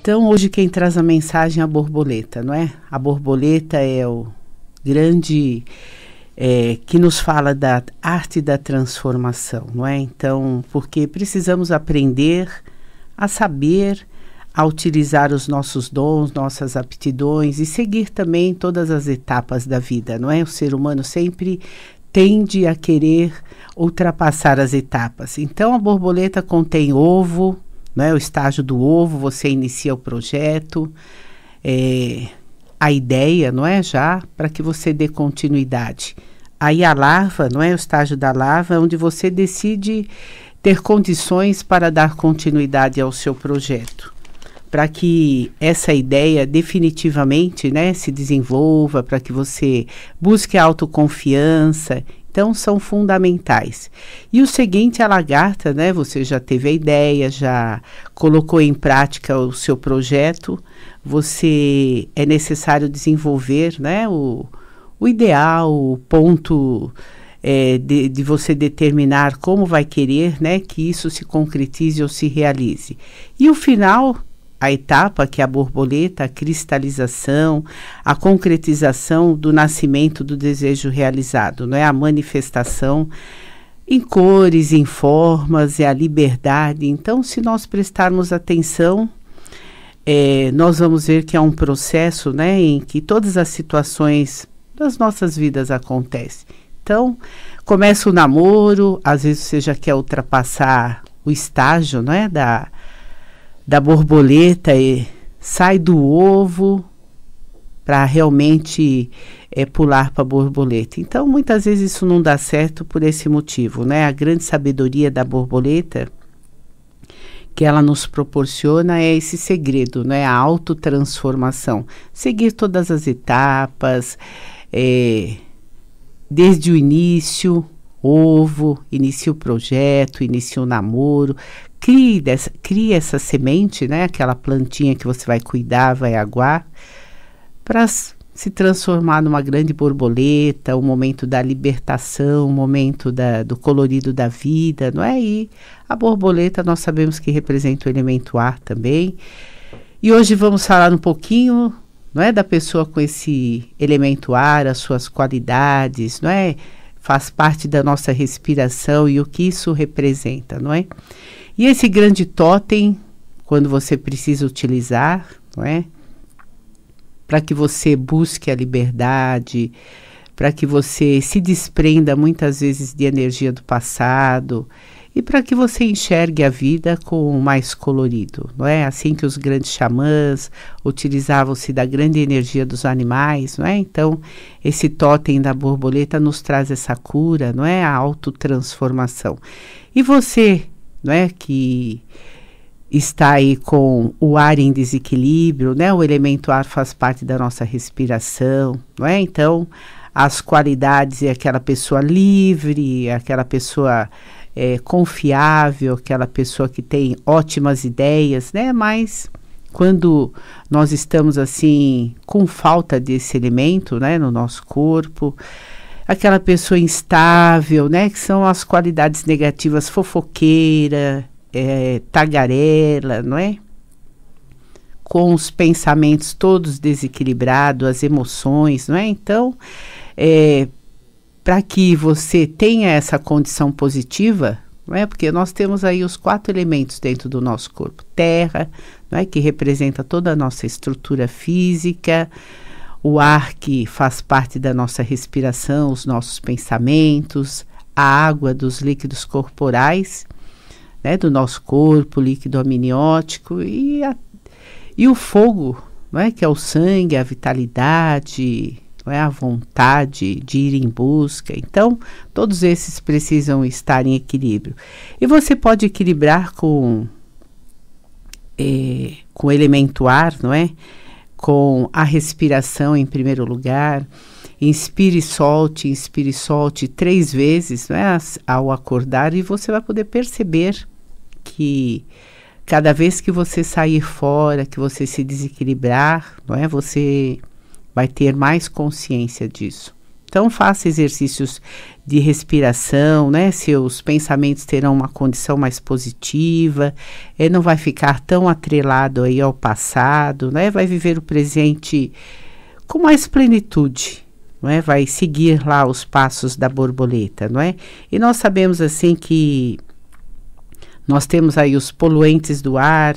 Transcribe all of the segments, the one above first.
Então, hoje quem traz a mensagem é a borboleta, não é? A borboleta é o grande é, que nos fala da arte da transformação, não é? Então, porque precisamos aprender a saber, a utilizar os nossos dons, nossas aptidões e seguir também todas as etapas da vida, não é? O ser humano sempre tende a querer ultrapassar as etapas. Então, a borboleta contém ovo, é o estágio do ovo, você inicia o projeto, é, a ideia, não é? Já para que você dê continuidade. Aí a larva, não é? O estágio da larva, onde você decide ter condições para dar continuidade ao seu projeto. Para que essa ideia definitivamente né, se desenvolva, para que você busque autoconfiança então são fundamentais. E o seguinte, a lagarta, né? Você já teve a ideia, já colocou em prática o seu projeto, você é necessário desenvolver, né? O, o ideal, o ponto é, de, de, você determinar como vai querer, né? Que isso se concretize ou se realize. E o final a etapa que é a borboleta, a cristalização, a concretização do nascimento do desejo realizado, não é a manifestação em cores, em formas, é a liberdade. Então, se nós prestarmos atenção, é, nós vamos ver que é um processo, né, em que todas as situações das nossas vidas acontecem. Então, começa o namoro, às vezes você já quer ultrapassar o estágio, não é, da da borboleta e sai do ovo para realmente é, pular para a borboleta. Então, muitas vezes isso não dá certo por esse motivo, né? A grande sabedoria da borboleta que ela nos proporciona é esse segredo, né? A autotransformação. Seguir todas as etapas, é, desde o início, ovo, inicia o projeto, inicia o namoro, crie, dessa, crie essa semente, né? Aquela plantinha que você vai cuidar, vai aguar, para se transformar numa grande borboleta, o momento da libertação, o momento da, do colorido da vida, não é? E a borboleta nós sabemos que representa o elemento ar também. E hoje vamos falar um pouquinho, não é, da pessoa com esse elemento ar, as suas qualidades, não é? Faz parte da nossa respiração e o que isso representa, não é? E esse grande totem, quando você precisa utilizar, não é? Para que você busque a liberdade, para que você se desprenda muitas vezes de energia do passado e para que você enxergue a vida com mais colorido, não é? Assim que os grandes xamãs utilizavam-se da grande energia dos animais, não é? Então, esse totem da borboleta nos traz essa cura, não é? A autotransformação. E você não é? Que está aí com o ar em desequilíbrio, né? O elemento ar faz parte da nossa respiração, não é? Então, as qualidades é aquela pessoa livre, aquela pessoa é, confiável, aquela pessoa que tem ótimas ideias, né? Mas quando nós estamos assim com falta desse elemento, né, no nosso corpo, aquela pessoa instável, né? Que são as qualidades negativas, fofoqueira, é, tagarela, não é? Com os pensamentos todos desequilibrados, as emoções, não é? Então, é, para que você tenha essa condição positiva, não é? Porque nós temos aí os quatro elementos dentro do nosso corpo: terra, não é? Que representa toda a nossa estrutura física o ar que faz parte da nossa respiração, os nossos pensamentos, a água dos líquidos corporais, né, do nosso corpo, líquido amniótico, e, a, e o fogo, não é, que é o sangue, a vitalidade, não é, a vontade de ir em busca. Então, todos esses precisam estar em equilíbrio. E você pode equilibrar com, é, com o elemento ar, não é? com a respiração em primeiro lugar. Inspire e solte, inspire e solte três vezes né, ao acordar e você vai poder perceber que cada vez que você sair fora, que você se desequilibrar, não é, você vai ter mais consciência disso. Então faça exercícios de respiração, né? Seus pensamentos terão uma condição mais positiva, ele não vai ficar tão atrelado aí ao passado, né? Vai viver o presente com mais plenitude, não é? Vai seguir lá os passos da borboleta, não é? E nós sabemos assim que nós temos aí os poluentes do ar,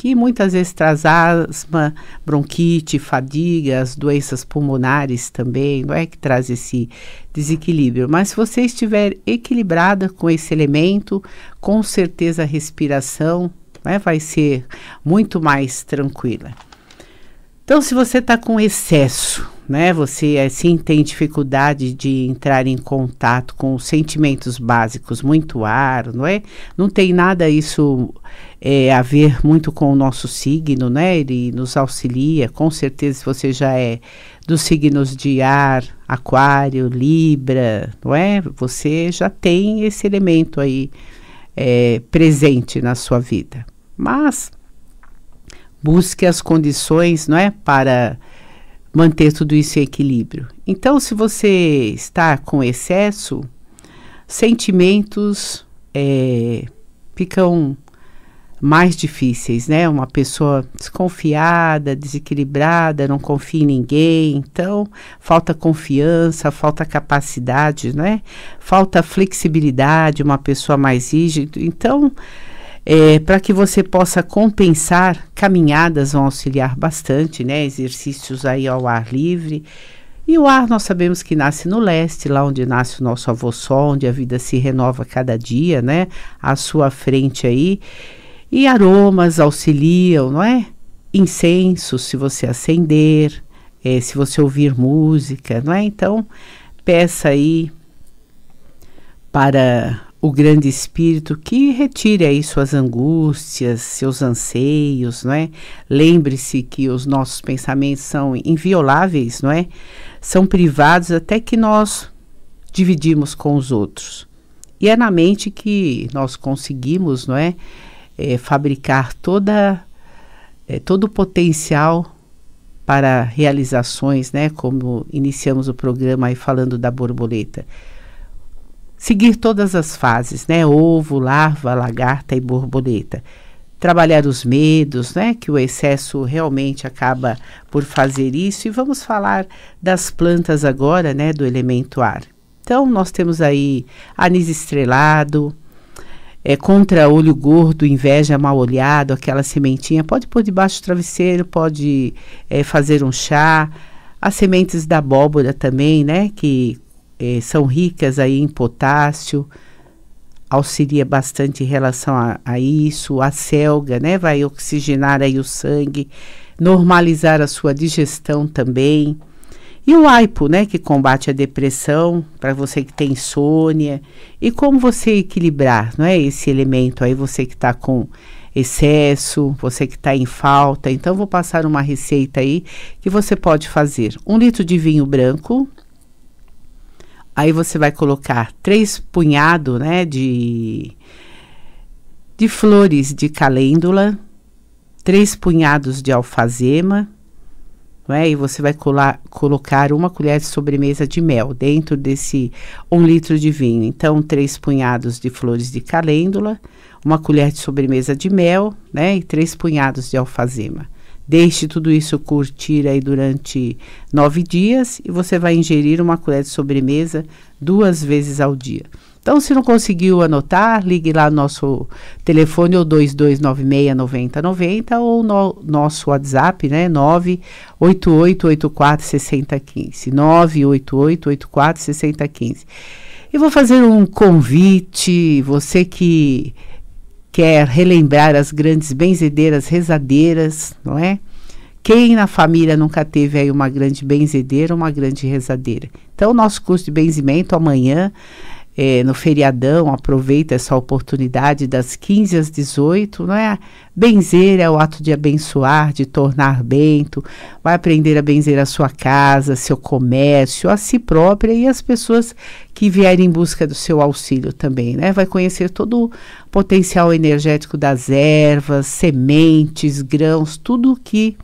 que muitas vezes traz asma, bronquite, fadiga, as doenças pulmonares também, não é que traz esse desequilíbrio. Mas se você estiver equilibrada com esse elemento, com certeza a respiração né, vai ser muito mais tranquila. Então, se você está com excesso, né, você assim tem dificuldade de entrar em contato com sentimentos básicos, muito ar, não é? Não tem nada isso é, a ver muito com o nosso signo, né? Ele nos auxilia, com certeza, se você já é dos signos de ar, aquário, libra, não é? Você já tem esse elemento aí é, presente na sua vida. Mas busque as condições, não é, para manter tudo isso em equilíbrio. Então, se você está com excesso, sentimentos é, ficam mais difíceis, né? Uma pessoa desconfiada, desequilibrada, não confia em ninguém, então falta confiança, falta capacidade, né? Falta flexibilidade, uma pessoa mais rígida. Então, é, para que você possa compensar, caminhadas vão auxiliar bastante, né? Exercícios aí ao ar livre. E o ar nós sabemos que nasce no leste, lá onde nasce o nosso avô sol, onde a vida se renova cada dia, né? À sua frente aí. E aromas auxiliam, não é? Incensos, se você acender, é, se você ouvir música, não é? Então, peça aí para o grande espírito que retire aí suas angústias, seus anseios, não é? Lembre-se que os nossos pensamentos são invioláveis, não é? São privados até que nós dividimos com os outros. E é na mente que nós conseguimos, não é, é fabricar toda é, todo o potencial para realizações, né? Como iniciamos o programa aí falando da borboleta seguir todas as fases, né? Ovo, larva, lagarta e borboleta. Trabalhar os medos, né? Que o excesso realmente acaba por fazer isso. E vamos falar das plantas agora, né? Do elemento ar. Então, nós temos aí anis estrelado, é, contra olho gordo, inveja mal olhado, aquela sementinha, pode pôr debaixo do travesseiro, pode é, fazer um chá. As sementes da abóbora também, né? Que eh, são ricas aí em potássio, auxilia bastante em relação a, a, isso. A selga, né, vai oxigenar aí o sangue, normalizar a sua digestão também. E o aipo, né, que combate a depressão, para você que tem insônia. E como você equilibrar, não é, esse elemento aí, você que está com excesso, você que está em falta. Então, vou passar uma receita aí que você pode fazer. Um litro de vinho branco, Aí você vai colocar três punhados, né, de, de flores de calêndula, três punhados de alfazema, é? E você vai colar, colocar uma colher de sobremesa de mel dentro desse um litro de vinho. Então, três punhados de flores de calêndula, uma colher de sobremesa de mel, né? E três punhados de alfazema. Deixe tudo isso curtir aí durante nove dias e você vai ingerir uma colher de sobremesa duas vezes ao dia. Então, se não conseguiu anotar, ligue lá no nosso telefone, o 2296-9090, ou no nosso WhatsApp, né, 988-84-6015, 988-84-6015. E vou fazer um convite, você que quer relembrar as grandes benzedeiras rezadeiras, não é? Quem na família nunca teve aí uma grande benzedeira, uma grande rezadeira? Então, nosso curso de benzimento amanhã, é, no feriadão, aproveita essa oportunidade das 15 às 18, não é? Benzer é o ato de abençoar, de tornar bento, vai aprender a benzer a sua casa, seu comércio, a si própria e as pessoas que vierem em busca do seu auxílio também, né? Vai conhecer todo o potencial energético das ervas, sementes, grãos, tudo que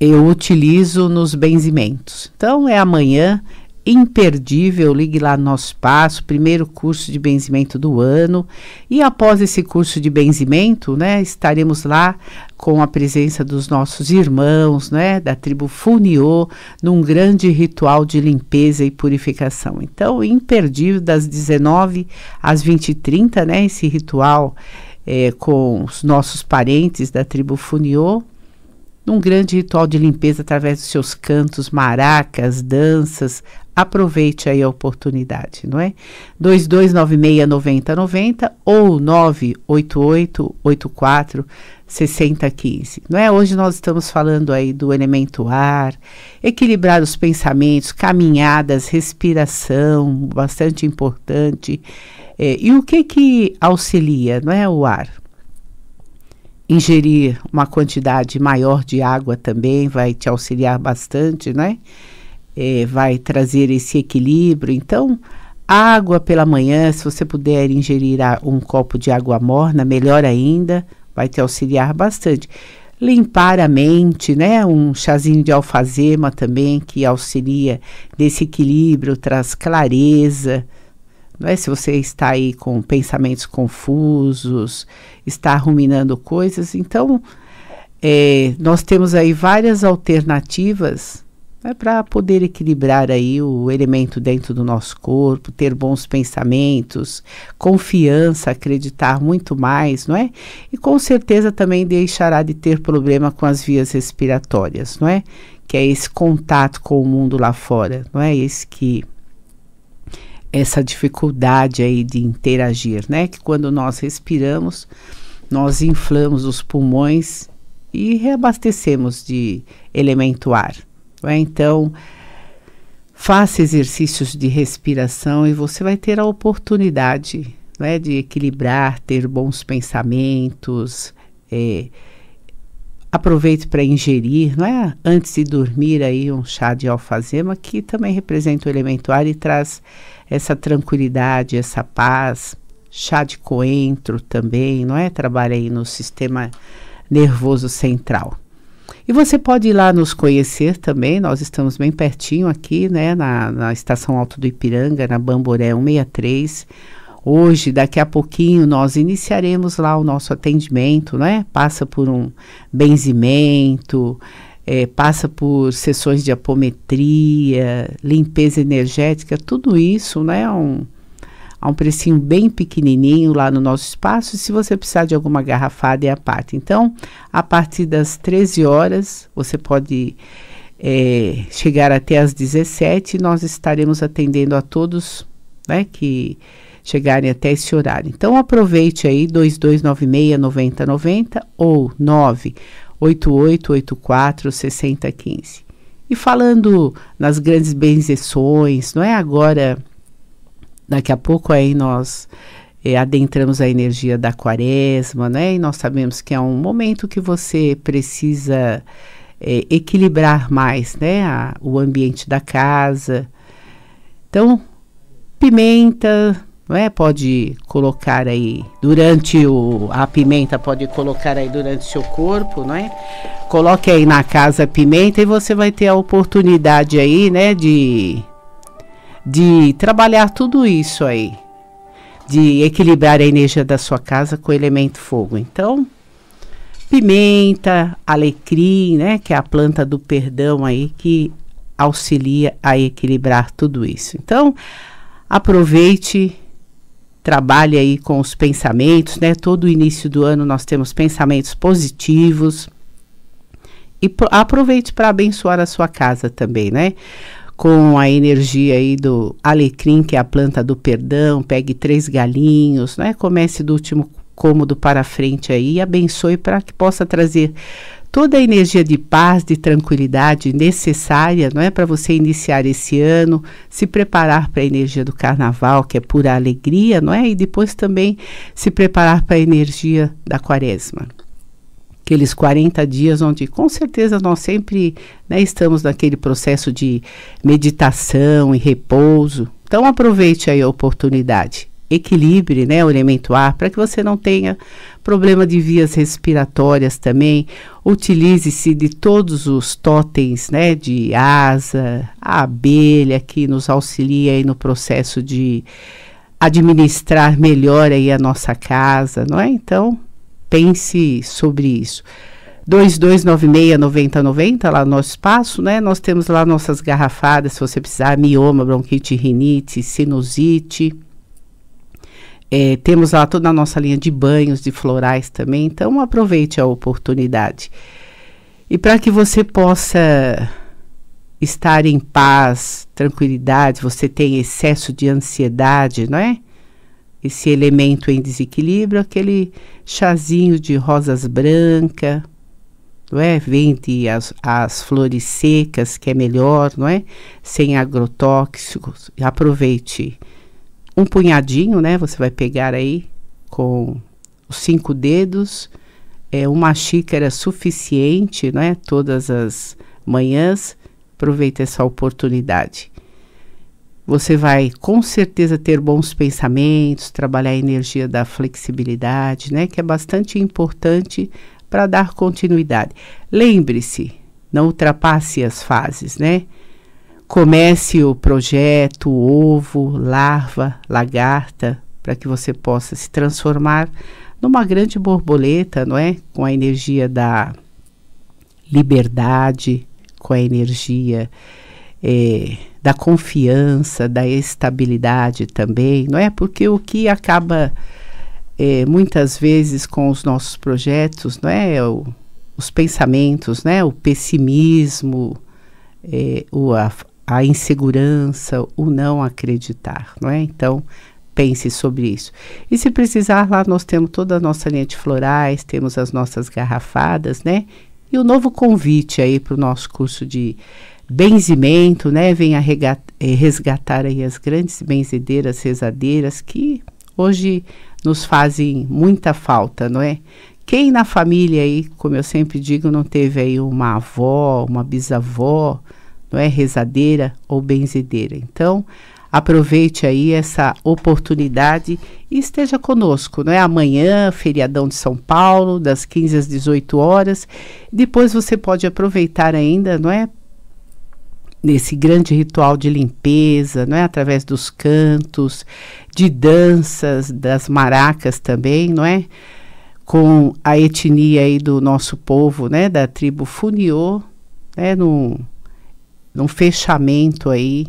eu utilizo nos benzimentos. Então é amanhã, imperdível, ligue lá no nosso espaço, primeiro curso de benzimento do ano. E após esse curso de benzimento, né, estaremos lá com a presença dos nossos irmãos, né, da tribo Funiô, num grande ritual de limpeza e purificação. Então, imperdível das 19 às 20h30, né, esse ritual é, com os nossos parentes da tribo Funiô num grande ritual de limpeza através dos seus cantos, maracas, danças. Aproveite aí a oportunidade, não é? 2296-9090 ou 988-84 6015, não é? Hoje nós estamos falando aí do elemento ar, equilibrar os pensamentos, caminhadas, respiração, bastante importante. É, e o que que auxilia, não é? O ar ingerir uma quantidade maior de água também vai te auxiliar bastante, né? É, vai trazer esse equilíbrio. Então, água pela manhã, se você puder ingerir um copo de água morna, melhor ainda, vai te auxiliar bastante. Limpar a mente, né? Um chazinho de alfazema também que auxilia nesse equilíbrio, traz clareza não é? Se você está aí com pensamentos confusos, está ruminando coisas, então é, nós temos aí várias alternativas né, para poder equilibrar aí o elemento dentro do nosso corpo, ter bons pensamentos, confiança, acreditar muito mais, não é? E com certeza também deixará de ter problema com as vias respiratórias, não é? Que é esse contato com o mundo lá fora, não é? Esse que essa dificuldade aí de interagir, né? Que quando nós respiramos, nós inflamos os pulmões e reabastecemos de elemento ar. Né? Então, faça exercícios de respiração e você vai ter a oportunidade né, de equilibrar, ter bons pensamentos. É, aproveite para ingerir, não é? Antes de dormir aí um chá de alfazema que também representa o elemento ar e traz essa tranquilidade, essa paz. Chá de coentro também, não é? Trabalha aí no sistema nervoso central. E você pode ir lá nos conhecer também, nós estamos bem pertinho aqui, né, na, na Estação Alto do Ipiranga, na Bamboré 163. Hoje, daqui a pouquinho, nós iniciaremos lá o nosso atendimento, né? Passa por um benzimento, é, passa por sessões de apometria, limpeza energética, tudo isso, né? Um, a um precinho bem pequenininho lá no nosso espaço. Se você precisar de alguma garrafada, é a parte. Então, a partir das 13 horas, você pode é, chegar até as 17 nós estaremos atendendo a todos né, que chegarem até esse horário. Então, aproveite aí 2296 9090 ou 9 8884 6015. E falando nas grandes benzeções, não é agora, daqui a pouco aí nós é, adentramos a energia da quaresma, né? E nós sabemos que é um momento que você precisa é, equilibrar mais, né? A, o ambiente da casa. Então, pimenta, não é? Pode colocar aí durante o a pimenta pode colocar aí durante seu corpo, não é? Coloque aí na casa a pimenta e você vai ter a oportunidade aí, né, de de trabalhar tudo isso aí, de equilibrar a energia da sua casa com o elemento fogo. Então, pimenta, alecrim, né, que é a planta do perdão aí que auxilia a equilibrar tudo isso. Então, aproveite trabalhe aí com os pensamentos, né? Todo início do ano nós temos pensamentos positivos. E aproveite para abençoar a sua casa também, né? Com a energia aí do alecrim, que é a planta do perdão, pegue três galinhos, né? Comece do último cômodo para frente aí e abençoe para que possa trazer toda a energia de paz, de tranquilidade necessária, não é para você iniciar esse ano, se preparar para a energia do carnaval, que é pura alegria, não é? E depois também se preparar para a energia da quaresma. Aqueles 40 dias onde com certeza nós sempre né, estamos naquele processo de meditação e repouso. Então aproveite aí a oportunidade equilibre né, o elemento ar, para que você não tenha problema de vias respiratórias também. Utilize-se de todos os totens né, de asa, a abelha que nos auxilia aí no processo de administrar melhor aí a nossa casa, não é? Então, pense sobre isso. 2296-9090, lá no nosso espaço, né? Nós temos lá nossas garrafadas, se você precisar, mioma, bronquite, rinite, sinusite. É, temos lá toda a nossa linha de banhos, de florais também, então aproveite a oportunidade. E para que você possa estar em paz, tranquilidade, você tem excesso de ansiedade, não é? Esse elemento em desequilíbrio, aquele chazinho de rosas brancas, não é? Vende as, as flores secas, que é melhor, não é? Sem agrotóxicos. Aproveite um punhadinho, né? Você vai pegar aí com os cinco dedos, é uma xícara suficiente, não é? Todas as manhãs, aproveite essa oportunidade. Você vai com certeza ter bons pensamentos, trabalhar a energia da flexibilidade, né? Que é bastante importante para dar continuidade. Lembre-se, não ultrapasse as fases, né? Comece o projeto, ovo, larva, lagarta, para que você possa se transformar numa grande borboleta, não é? Com a energia da liberdade, com a energia é, da confiança, da estabilidade também, não é? Porque o que acaba é, muitas vezes com os nossos projetos, não é? O, os pensamentos, né? O pessimismo, é, o, a, a insegurança, o não acreditar, não é? Então, pense sobre isso. E se precisar, lá nós temos toda a nossa linha de florais, temos as nossas garrafadas, né? E o novo convite aí para o nosso curso de benzimento, né? Venha eh, resgatar aí as grandes benzedeiras, rezadeiras que hoje nos fazem muita falta, não é? Quem na família aí, como eu sempre digo, não teve aí uma avó, uma bisavó, não é rezadeira ou benzedeira. Então, aproveite aí essa oportunidade e esteja conosco, não é? Amanhã, feriadão de São Paulo, das 15 às 18 horas. Depois você pode aproveitar ainda, não é? nesse grande ritual de limpeza, não é? Através dos cantos, de danças, das maracas também, não é? Com a etnia aí do nosso povo, né? Da tribo Funiô, né? Num, num fechamento aí,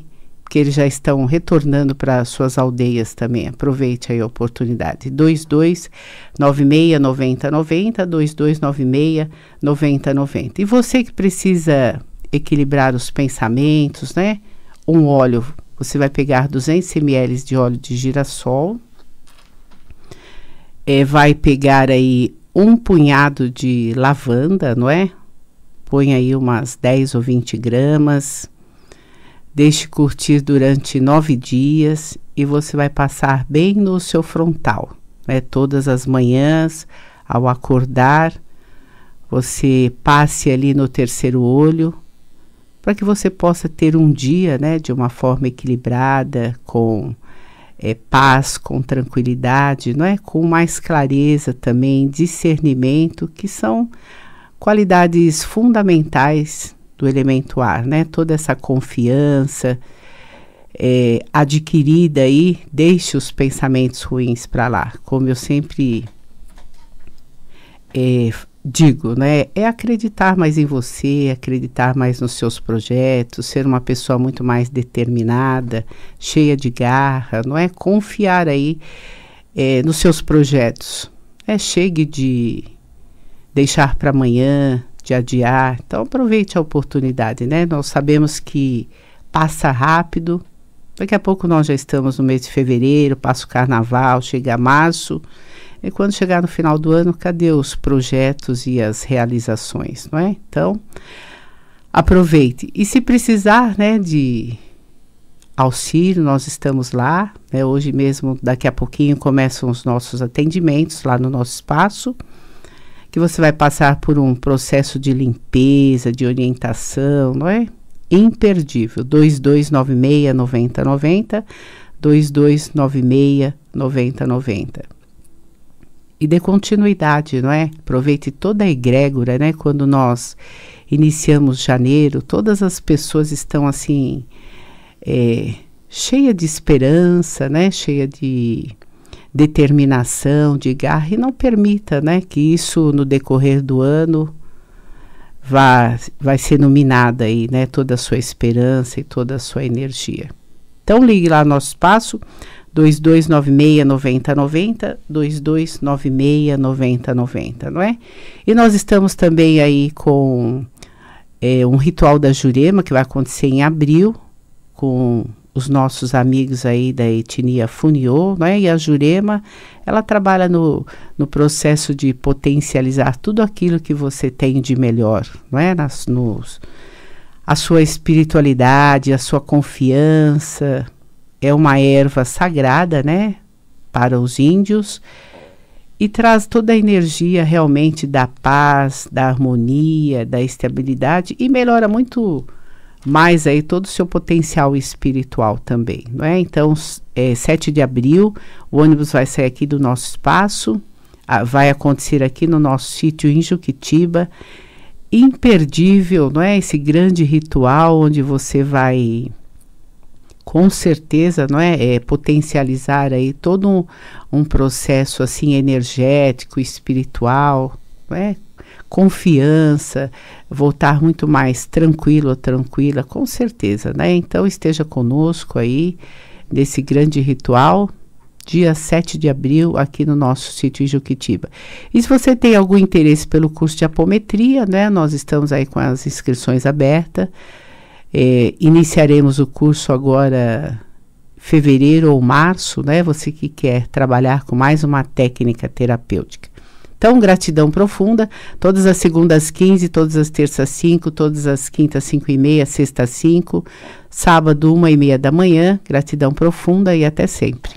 que eles já estão retornando para suas aldeias também. Aproveite aí a oportunidade. 22 96 90 90, 2296 90 90. E você que precisa equilibrar os pensamentos, né? Um óleo, você vai pegar 200 ml de óleo de girassol, é, vai pegar aí um punhado de lavanda, não é? Põe aí umas 10 ou 20 gramas, deixe curtir durante nove dias e você vai passar bem no seu frontal, né? Todas as manhãs, ao acordar, você passe ali no terceiro olho, para que você possa ter um dia né, de uma forma equilibrada, com é, paz, com tranquilidade, não é? com mais clareza também, discernimento, que são qualidades fundamentais do elemento ar, né? Toda essa confiança é, adquirida aí, deixe os pensamentos ruins para lá, como eu sempre é, digo, né? É acreditar mais em você, acreditar mais nos seus projetos, ser uma pessoa muito mais determinada, cheia de garra, não é? Confiar aí é, nos seus projetos. É chegue de deixar para amanhã, de adiar. Então aproveite a oportunidade, né? Nós sabemos que passa rápido. Daqui a pouco nós já estamos no mês de fevereiro, passa o carnaval, chega março. E quando chegar no final do ano, cadê os projetos e as realizações, não é? Então, aproveite. E se precisar, né, de auxílio, nós estamos lá, né? Hoje mesmo, daqui a pouquinho começam os nossos atendimentos lá no nosso espaço, que você vai passar por um processo de limpeza, de orientação, não é? Imperdível. 2296 9090 2296 9090. E dê continuidade, não é? Aproveite toda a egrégora, né? Quando nós iniciamos janeiro, todas as pessoas estão assim, é, cheia de esperança, né? Cheia de determinação, de garra, e não permita, né? Que isso no decorrer do ano vá, vai sendo minada aí, né? Toda a sua esperança e toda a sua energia. Então ligue lá no nosso espaço 2296 9090, 2296 9090, não é? E nós estamos também aí com é, um ritual da Jurema que vai acontecer em abril com os nossos amigos aí da etnia Funiô, né? E a Jurema, ela trabalha no, no processo de potencializar tudo aquilo que você tem de melhor, não é? Nas, nos, a sua espiritualidade, a sua confiança. É uma erva sagrada, né? Para os índios. E traz toda a energia realmente da paz, da harmonia, da estabilidade e melhora muito mais aí todo o seu potencial espiritual também, não é? Então, é, 7 de abril, o ônibus vai sair aqui do nosso espaço, a, vai acontecer aqui no nosso sítio em Juquitiba, imperdível, não é? Esse grande ritual onde você vai com certeza, não é, é potencializar aí todo um, um processo assim energético, espiritual, não é? Confiança, voltar muito mais tranquilo ou tranquila, com certeza, né? Então esteja conosco aí nesse grande ritual, dia 7 de abril, aqui no nosso sítio em Juquitiba. E se você tem algum interesse pelo curso de apometria, né? Nós estamos aí com as inscrições abertas. É, iniciaremos o curso agora fevereiro ou março, né? Você que quer trabalhar com mais uma técnica terapêutica. Então, gratidão profunda, todas as segundas 15, todas as terças 5, todas as quintas 5 e meia, sexta 5, sábado 1 e meia da manhã. Gratidão profunda e até sempre.